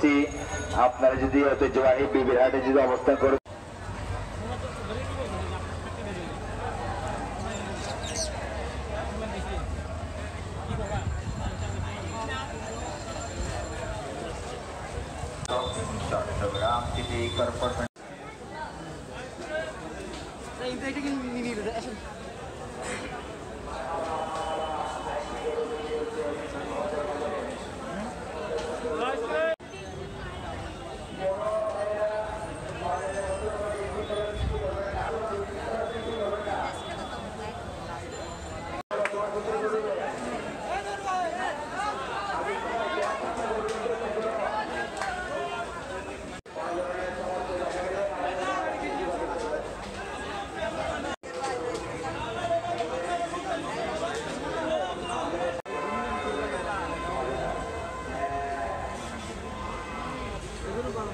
করছি আপনারা যদি ঐতিহ্যবাহী বিবির হাটে যদি অবস্থান করে চট্টগ্রাম সিটি কর্পোরেশন るかな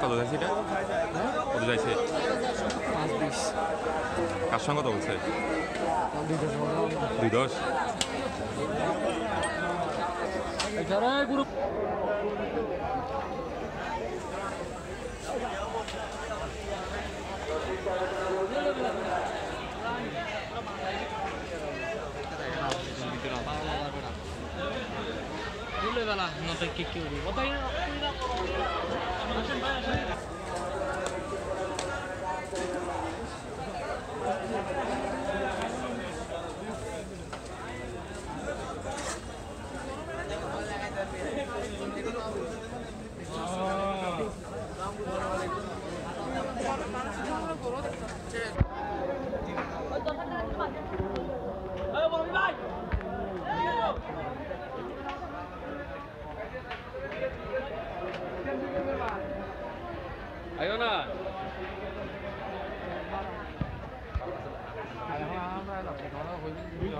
কত যাচ্ছে এটা? কত যাইছে কার সঙ্গে কত বলছে? দুই দশ। Group level の時給で。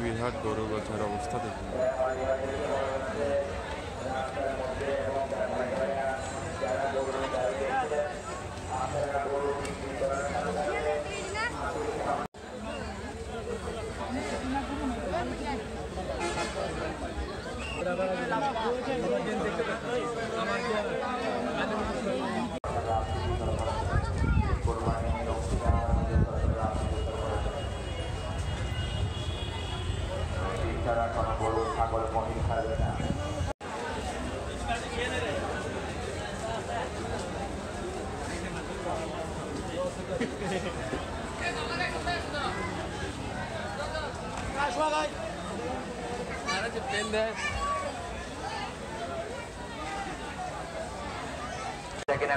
বিহাট গরু গাছের অবস্থা দেখুন ছাড়া কোনো গরু ছাগল মহিষ খাবে না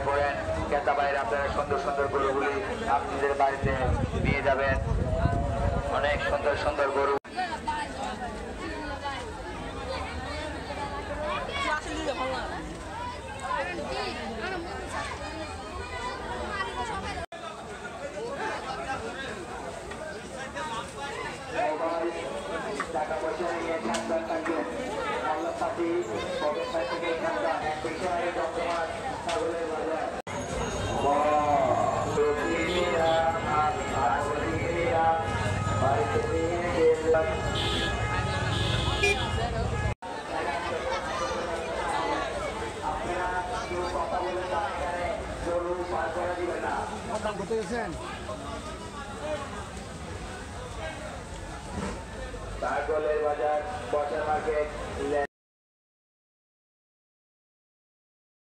করেন ক্রেতা বাইরে আপনারা সুন্দর সুন্দর গরুগুলি আপনাদের বাড়িতে নিয়ে যাবেন। অনেক সুন্দর সুন্দর গরু। গেছেন তারকলের বাজার বসার মার্কেট